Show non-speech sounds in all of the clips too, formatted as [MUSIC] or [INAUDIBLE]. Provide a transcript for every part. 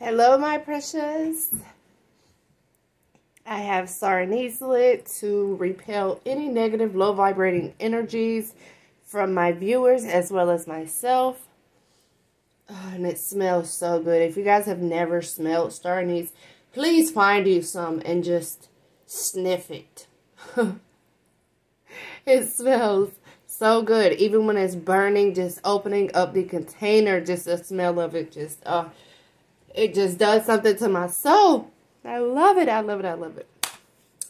Hello, my precious. I have star anise lit to repel any negative, low vibrating energies from my viewers as well as myself. Oh, and it smells so good. If you guys have never smelled Star please find you some and just sniff it. [LAUGHS] it smells so good. Even when it's burning, just opening up the container, just the smell of it just, uh, it just does something to my soul. I love it. I love it. I love it.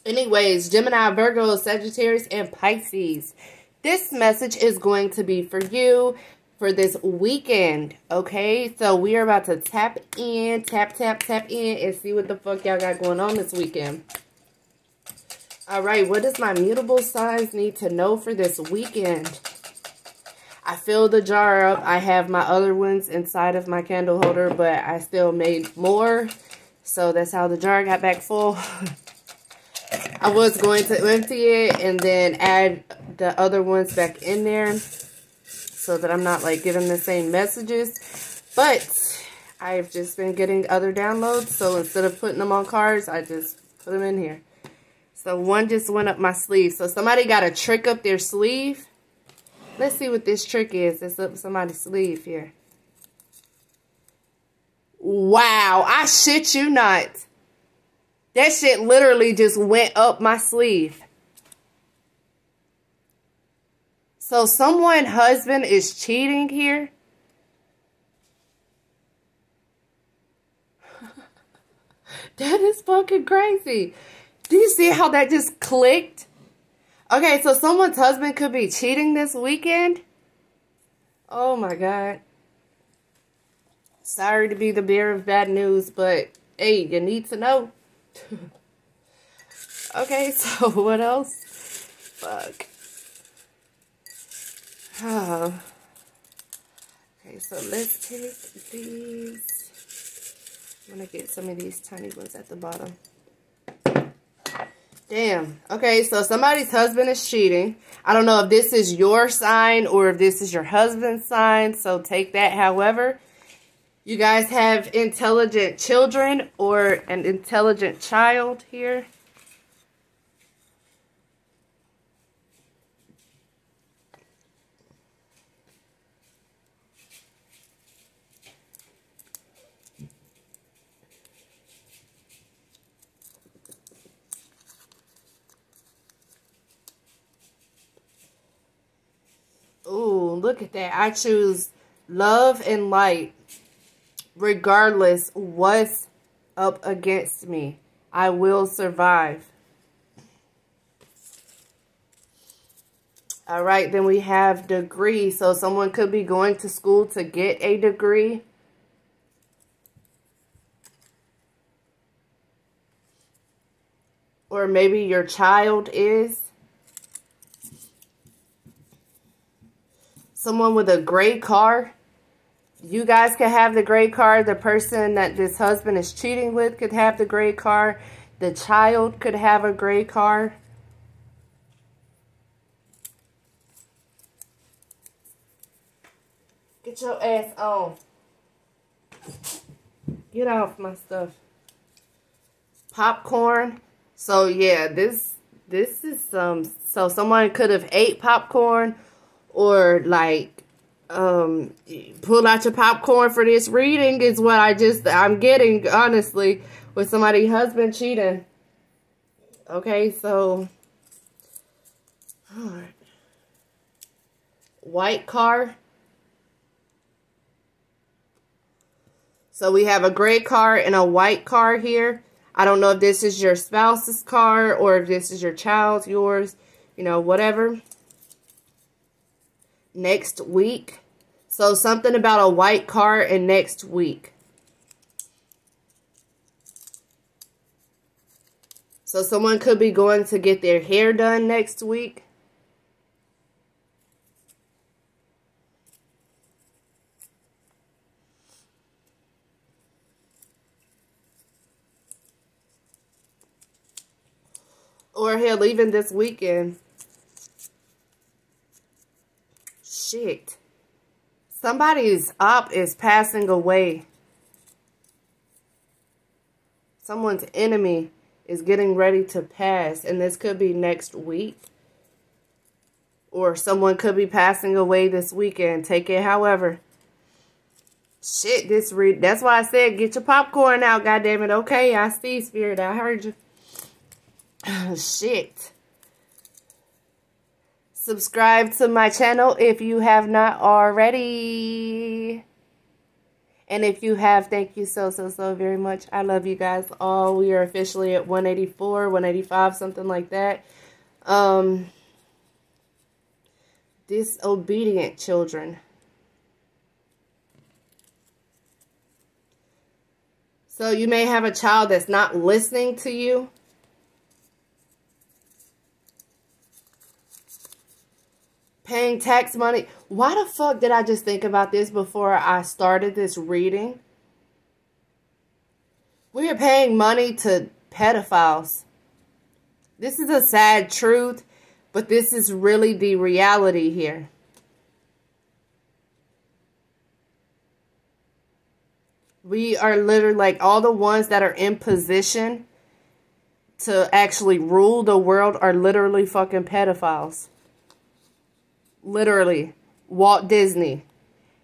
Anyways, Gemini, Virgo, Sagittarius, and Pisces. This message is going to be for you for this weekend, okay? So we are about to tap in, tap, tap, tap in, and see what the fuck y'all got going on this weekend. All right, what does my mutable signs need to know for this weekend? I filled the jar up. I have my other ones inside of my candle holder, but I still made more. So that's how the jar got back full. [LAUGHS] I was going to empty it and then add the other ones back in there so that I'm not like giving the same messages. But I've just been getting other downloads. So instead of putting them on cards, I just put them in here. So one just went up my sleeve. So somebody got a trick up their sleeve. Let's see what this trick is. It's up somebody's sleeve here. Wow, I shit you not. That shit literally just went up my sleeve. So someone husband is cheating here? [LAUGHS] that is fucking crazy. Do you see how that just clicked? Okay, so someone's husband could be cheating this weekend? Oh my god. Sorry to be the bearer of bad news, but hey, you need to know. [LAUGHS] okay, [LAUGHS] so what else? Fuck. Oh. [SIGHS] Okay, so let's take these. I'm going to get some of these tiny ones at the bottom. Damn. Okay, so somebody's husband is cheating. I don't know if this is your sign or if this is your husband's sign, so take that however. You guys have intelligent children or an intelligent child here. Ooh, look at that. I choose love and light regardless what's up against me. I will survive. All right, then we have degree. So someone could be going to school to get a degree. Or maybe your child is. Someone with a gray car you guys could have the gray car. The person that this husband is cheating with could have the gray car. The child could have a gray car. Get your ass on. Get off my stuff. Popcorn. So yeah, this this is some um, so someone could have ate popcorn or like um pull out your popcorn for this reading is what I just I'm getting honestly with somebody husband cheating. Okay, so all right. White car. So we have a gray car and a white car here. I don't know if this is your spouse's car or if this is your child's, yours, you know, whatever next week. So something about a white car and next week. So someone could be going to get their hair done next week. Or hell, even this weekend. Shit. Somebody's up is passing away. someone's enemy is getting ready to pass. And this could be next week. Or someone could be passing away this weekend. Take it however. Shit, this read. That's why I said get your popcorn out, goddamn it. Okay, I see, Spirit. I heard you. [SIGHS] Shit. Subscribe to my channel if you have not already. And if you have, thank you so, so, so very much. I love you guys all. We are officially at 184, 185, something like that. Um, disobedient children. So you may have a child that's not listening to you. Paying tax money. Why the fuck did I just think about this before I started this reading? We are paying money to pedophiles. This is a sad truth, but this is really the reality here. We are literally like all the ones that are in position to actually rule the world are literally fucking pedophiles. Literally. Walt Disney.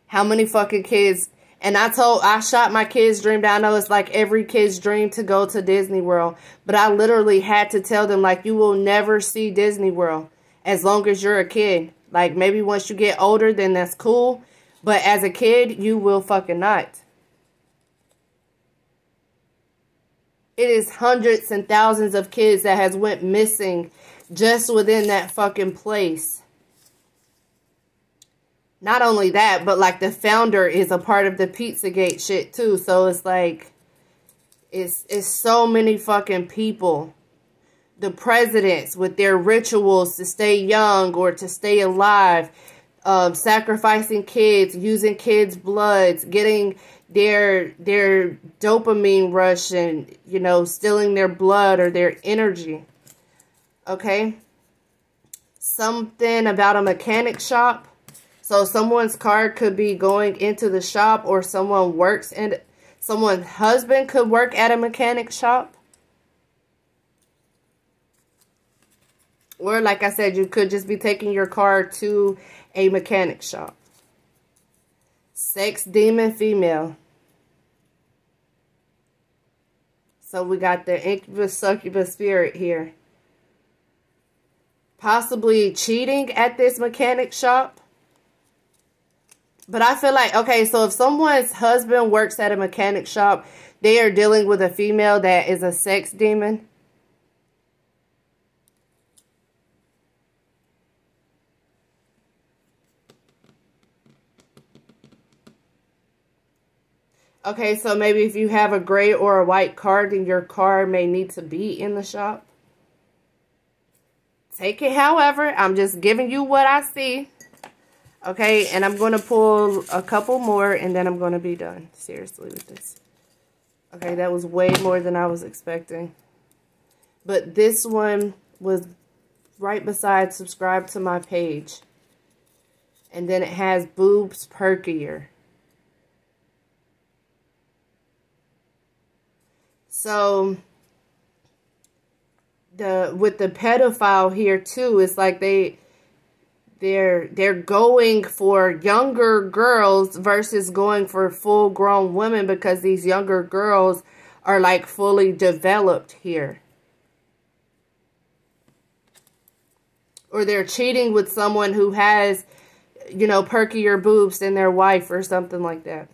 How many fucking kids and I told, I shot my kids' dream down. I know it's like every kid's dream to go to Disney World. But I literally had to tell them, like, you will never see Disney World as long as you're a kid. Like, maybe once you get older, then that's cool. But as a kid, you will fucking not. It is hundreds and thousands of kids that has went missing just within that fucking place. Not only that, but like the founder is a part of the Pizzagate shit too. So it's like it's it's so many fucking people. The presidents with their rituals to stay young or to stay alive, um, sacrificing kids, using kids' bloods, getting their their dopamine rush and you know stealing their blood or their energy okay something about a mechanic shop so someone's car could be going into the shop or someone works and someone's husband could work at a mechanic shop or like i said you could just be taking your car to a mechanic shop sex demon female So we got the incubus succubus spirit here. Possibly cheating at this mechanic shop. But I feel like, okay, so if someone's husband works at a mechanic shop, they are dealing with a female that is a sex demon. Okay, so maybe if you have a gray or a white car, then your car may need to be in the shop. Take it however. I'm just giving you what I see. Okay, and I'm going to pull a couple more and then I'm going to be done. Seriously with this. Okay, that was way more than I was expecting. But this one was right beside subscribe to my page. And then it has boobs perkier. So the with the pedophile here too, it's like they they're they're going for younger girls versus going for full grown women because these younger girls are like fully developed here. Or they're cheating with someone who has, you know, perkier boobs than their wife or something like that.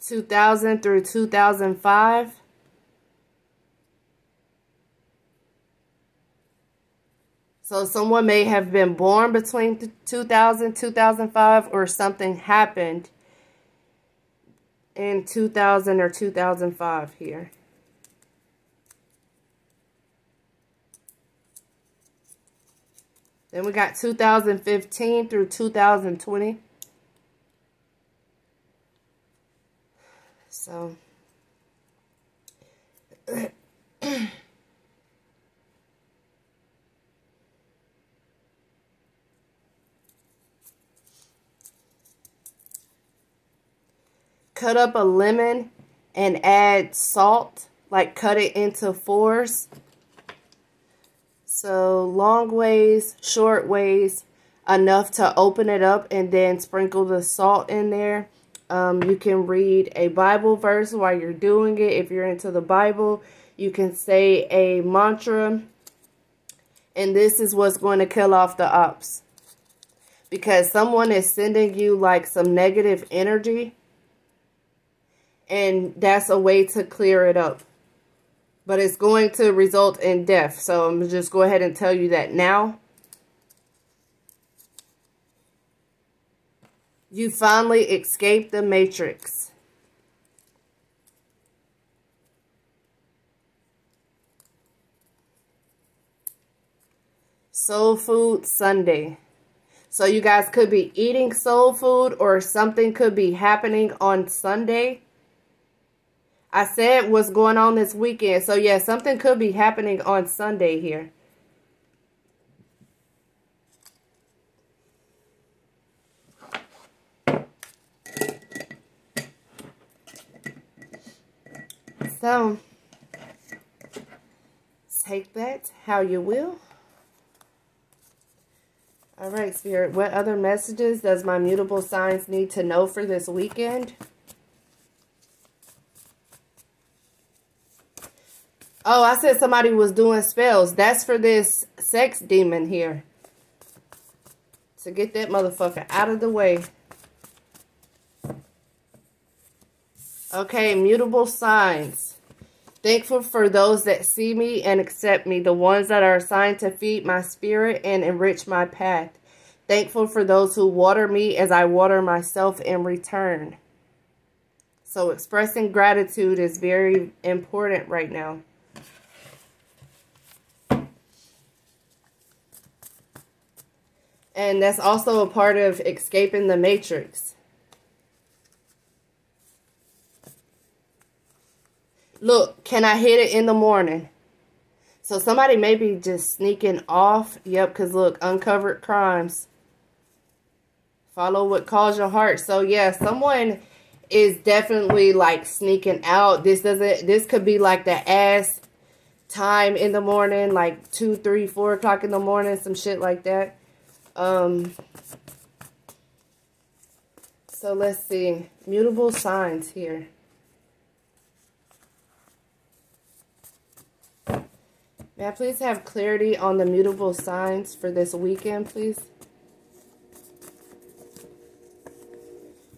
2000 through 2005. So someone may have been born between 2000 2005 or something happened in 2000 or 2005 here. Then we got 2015 through 2020. So, [CLEARS THROAT] cut up a lemon and add salt, like cut it into fours. So long ways, short ways, enough to open it up and then sprinkle the salt in there. Um, you can read a Bible verse while you're doing it. If you're into the Bible, you can say a mantra. And this is what's going to kill off the ops. Because someone is sending you like some negative energy. And that's a way to clear it up. But it's going to result in death. So I'm just go ahead and tell you that now. You finally escaped the matrix. Soul Food Sunday. So you guys could be eating soul food or something could be happening on Sunday. I said what's going on this weekend. So yeah, something could be happening on Sunday here. So, take that how you will. All right, Spirit. What other messages does my mutable signs need to know for this weekend? Oh, I said somebody was doing spells. That's for this sex demon here. To get that motherfucker out of the way. Okay, mutable signs. Thankful for those that see me and accept me, the ones that are assigned to feed my spirit and enrich my path. Thankful for those who water me as I water myself in return. So expressing gratitude is very important right now. And that's also a part of escaping the matrix. Look, can I hit it in the morning? So somebody may be just sneaking off. Yep, because look, uncovered crimes. Follow what calls your heart. So yeah, someone is definitely like sneaking out. This doesn't, this could be like the ass time in the morning, like 2, 3, 4 o'clock in the morning, some shit like that. Um, so let's see. Mutable signs here. May I please have clarity on the mutable signs for this weekend, please?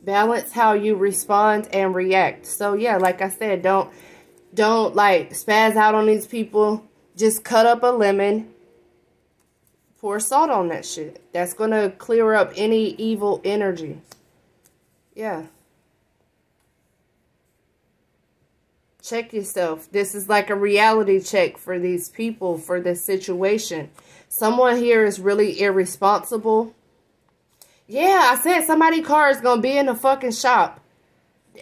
Balance how you respond and react. So, yeah, like I said, don't, don't, like, spaz out on these people. Just cut up a lemon. Pour salt on that shit. That's going to clear up any evil energy. Yeah. Check yourself. This is like a reality check for these people, for this situation. Someone here is really irresponsible. Yeah, I said somebody's car is going to be in the fucking shop.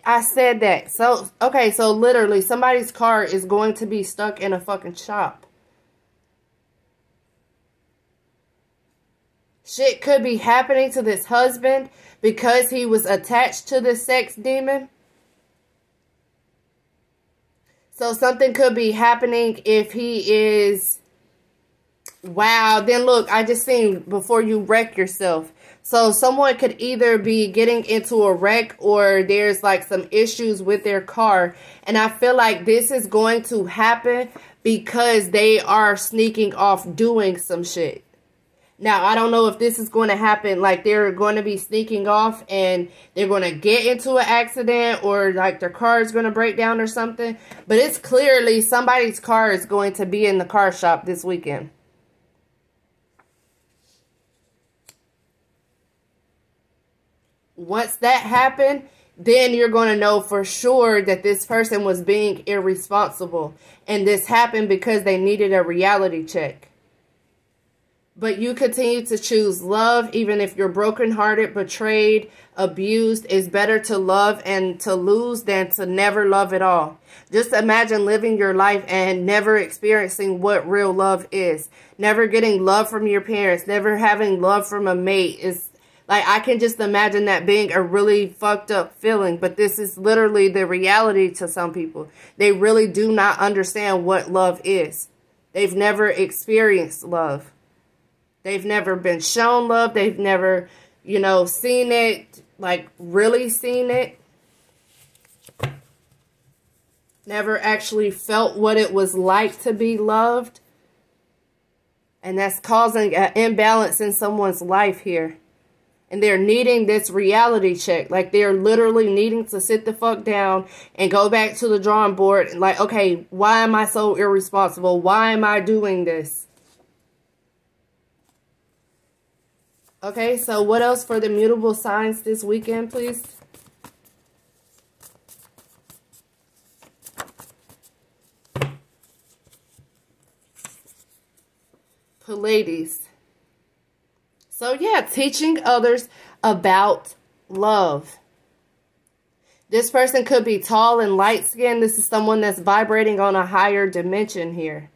I said that. So, okay, so literally somebody's car is going to be stuck in a fucking shop. Shit could be happening to this husband because he was attached to the sex demon. So something could be happening if he is, wow, then look, I just seen before you wreck yourself. So someone could either be getting into a wreck or there's like some issues with their car. And I feel like this is going to happen because they are sneaking off doing some shit. Now, I don't know if this is going to happen, like they're going to be sneaking off and they're going to get into an accident or like their car is going to break down or something. But it's clearly somebody's car is going to be in the car shop this weekend. Once that happened, then you're going to know for sure that this person was being irresponsible. And this happened because they needed a reality check. But you continue to choose love, even if you're brokenhearted, betrayed, abused. It's better to love and to lose than to never love at all. Just imagine living your life and never experiencing what real love is. Never getting love from your parents, never having love from a mate is Like, I can just imagine that being a really fucked up feeling, but this is literally the reality to some people. They really do not understand what love is. They've never experienced love. They've never been shown love. They've never, you know, seen it, like really seen it. Never actually felt what it was like to be loved. And that's causing an imbalance in someone's life here and they're needing this reality check. Like they're literally needing to sit the fuck down and go back to the drawing board and like, okay, why am I so irresponsible? Why am I doing this? Okay, so what else for the mutable signs this weekend, please? Pleiades. So yeah, teaching others about love. This person could be tall and light skinned. This is someone that's vibrating on a higher dimension here.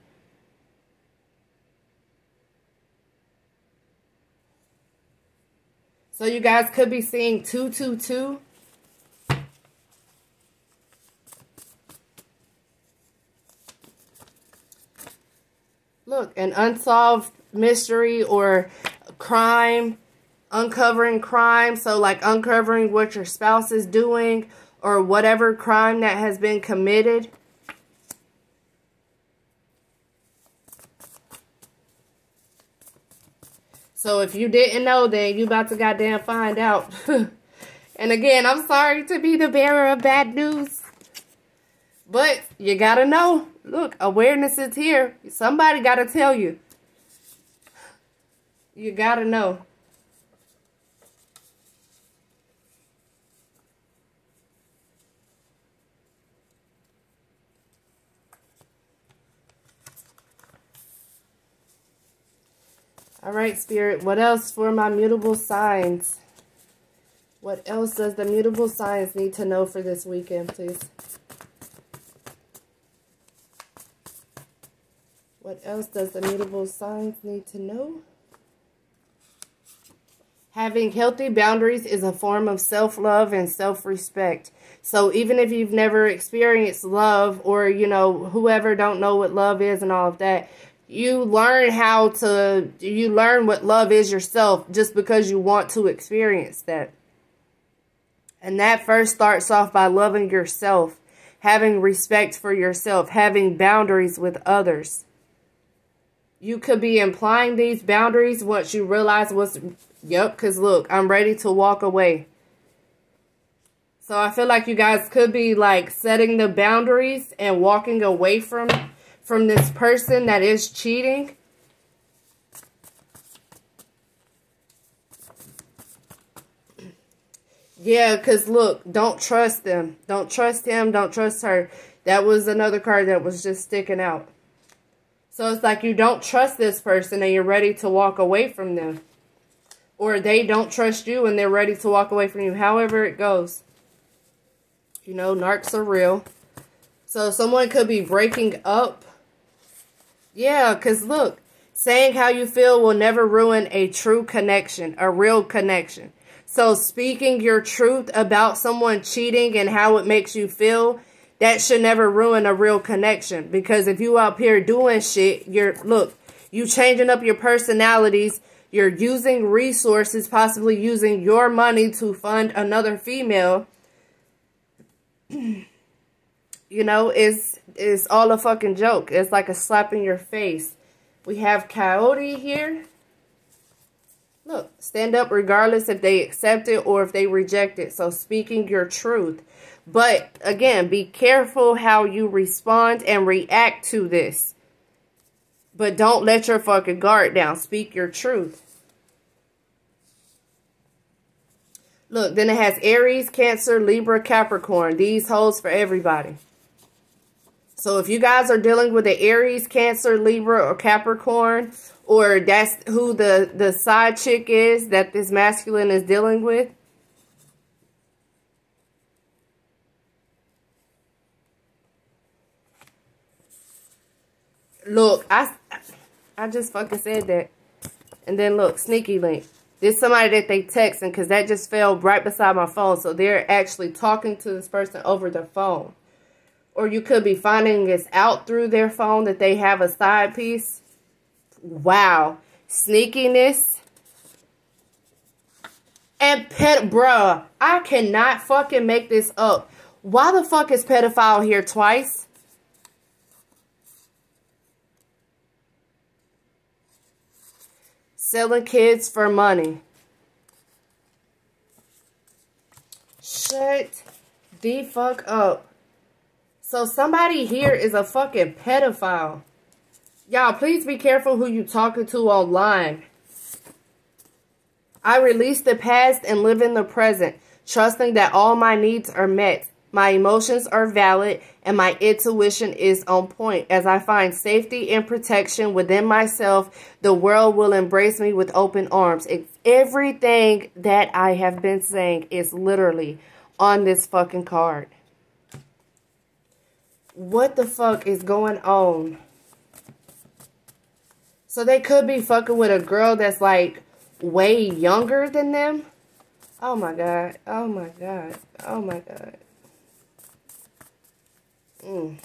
So you guys could be seeing 222. Look, an unsolved mystery or crime, uncovering crime. So like uncovering what your spouse is doing or whatever crime that has been committed. So if you didn't know, then you about to goddamn find out. [LAUGHS] and again, I'm sorry to be the bearer of bad news. But you gotta know. Look, awareness is here. Somebody gotta tell you. You gotta know. All right, Spirit. What else for my mutable signs? What else does the mutable signs need to know for this weekend, please? What else does the mutable signs need to know? Having healthy boundaries is a form of self-love and self-respect. So even if you've never experienced love or, you know, whoever don't know what love is and all of that, you learn how to, you learn what love is yourself just because you want to experience that. And that first starts off by loving yourself, having respect for yourself, having boundaries with others. You could be implying these boundaries once you realize what's Yep, because look, I'm ready to walk away. So I feel like you guys could be like setting the boundaries and walking away from from this person that is cheating. Yeah, because look, don't trust them. Don't trust him. Don't trust her. That was another card that was just sticking out. So it's like you don't trust this person and you're ready to walk away from them or they don't trust you and they're ready to walk away from you. However it goes. You know, narcs are real. So someone could be breaking up. Yeah, because look, saying how you feel will never ruin a true connection, a real connection. So speaking your truth about someone cheating and how it makes you feel, that should never ruin a real connection. Because if you out here doing shit, you're, look, you changing up your personalities, you're using resources, possibly using your money to fund another female, [CLEARS THROAT] you know, is is all a fucking joke. It's like a slap in your face. We have Coyote here. Look, stand up regardless if they accept it or if they reject it. So speaking your truth. But again, be careful how you respond and react to this. But don't let your fucking guard down. Speak your truth. Look, then it has Aries, Cancer, Libra, Capricorn. These holds for everybody. So if you guys are dealing with the Aries, Cancer, Libra, or Capricorn, or that's who the, the side chick is that this masculine is dealing with, Look, I, I just fucking said that. And then look, sneaky link. This somebody that they texting because that just fell right beside my phone. So they're actually talking to this person over the phone. Or you could be finding this out through their phone that they have a side piece. Wow. Sneakiness. And pet, bruh, I cannot fucking make this up. Why the fuck is pedophile here twice? Selling kids for money. Shut the fuck up. So somebody here is a fucking pedophile. Y'all, please be careful who you talking to online. I release the past and live in the present, trusting that all my needs are met. My emotions are valid and my intuition is on point. As I find safety and protection within myself, the world will embrace me with open arms. It's everything that I have been saying is literally on this fucking card. What the fuck is going on? So they could be fucking with a girl that's like way younger than them. Oh my God. Oh my God. Oh my God. Mm.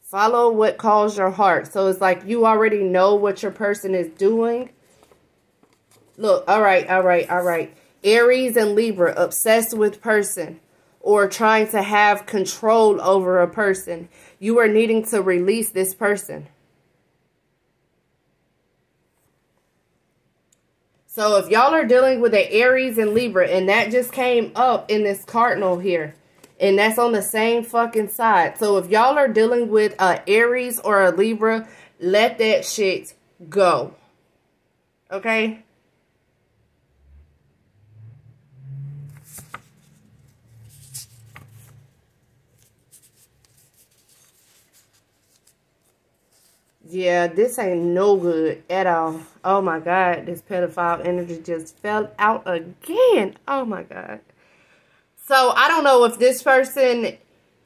Follow what calls your heart. So it's like you already know what your person is doing. Look, all right, all right, all right. Aries and Libra, obsessed with person or trying to have control over a person. You are needing to release this person. So if y'all are dealing with an Aries and Libra, and that just came up in this cardinal here, and that's on the same fucking side. So if y'all are dealing with a Aries or a Libra, let that shit go. Okay? Yeah, this ain't no good at all. Oh my God, this pedophile energy just fell out again. Oh my God. So I don't know if this person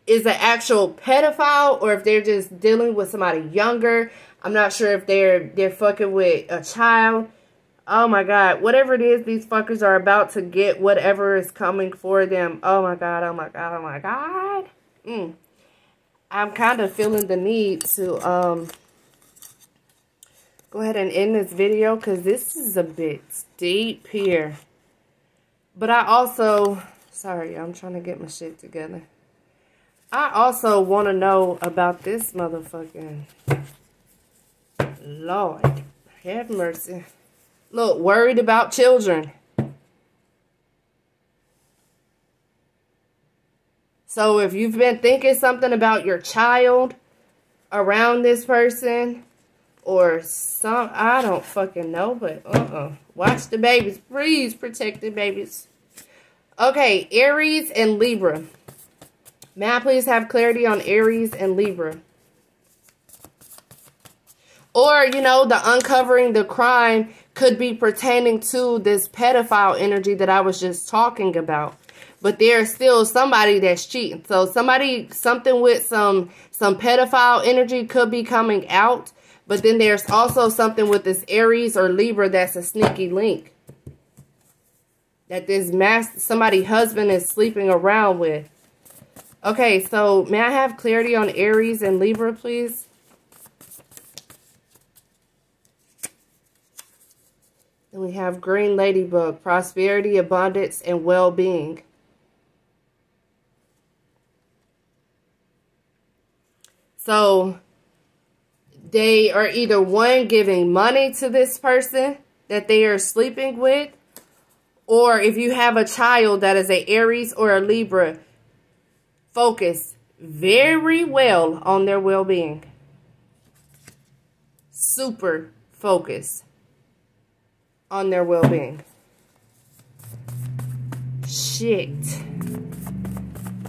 is an actual pedophile or if they're just dealing with somebody younger. I'm not sure if they're they're fucking with a child. Oh my god, whatever it is, these fuckers are about to get whatever is coming for them. Oh my god, oh my god, oh my god. Mm. I'm kind of feeling the need to um go ahead and end this video because this is a bit deep here. But I also, sorry, I'm trying to get my shit together. I also want to know about this motherfucking, Lord, have mercy. Look, worried about children. So if you've been thinking something about your child around this person, or some I don't fucking know, but uh-uh. Watch the babies. Please protect the babies. Okay, Aries and Libra. May I please have clarity on Aries and Libra? Or, you know, the uncovering the crime could be pertaining to this pedophile energy that I was just talking about. But there's still somebody that's cheating. So somebody, something with some, some pedophile energy could be coming out but then there's also something with this Aries or Libra that's a sneaky link. That this mass somebody husband is sleeping around with. Okay, so may I have clarity on Aries and Libra, please? And we have Green Ladybug, prosperity, abundance, and well-being. So, they are either one giving money to this person that they are sleeping with or if you have a child that is a Aries or a Libra focus very well on their well-being. Super focus on their well-being. Shit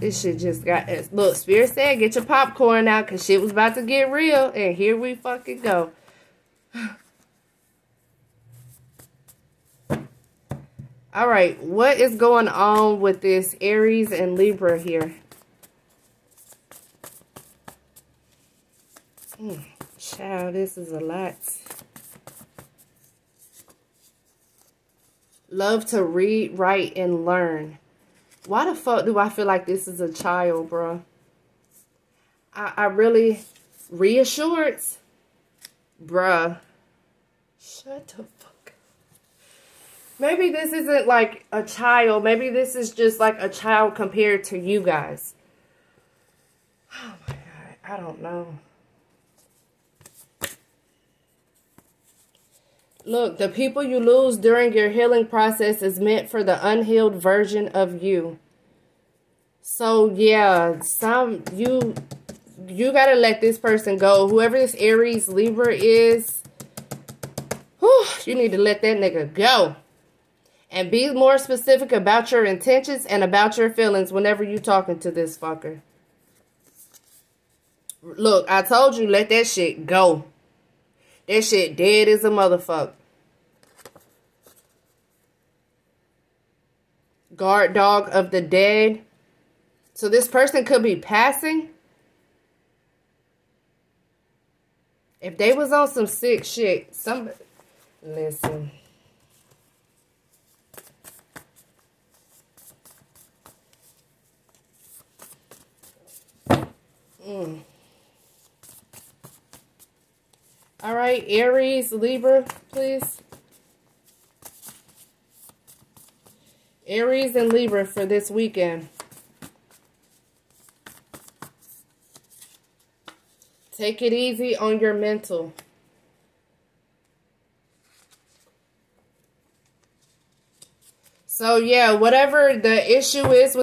this shit just got... Look, Spirit said, get your popcorn out because shit was about to get real. And here we fucking go. [SIGHS] All right, what is going on with this Aries and Libra here? Mm, child, this is a lot. Love to read, write, and learn. Why the fuck do I feel like this is a child, bro? I, I really... Reassurance? Bruh. Shut the fuck Maybe this isn't like a child. Maybe this is just like a child compared to you guys. [SIGHS] Oh my God. I don't know. Look, the people you lose during your healing process is meant for the unhealed version of you. So, yeah, some you you got to let this person go. Whoever this Aries Libra is, whew, you need to let that nigga go. And be more specific about your intentions and about your feelings whenever you talking to this fucker. Look, I told you, let that shit go. That shit dead as a motherfucker. Guard dog of the dead. So this person could be passing. If they was on some sick shit, some listen. Mm. All right, Aries, Libra, please. Aries and Libra for this weekend. Take it easy on your mental. So, yeah, whatever the issue is with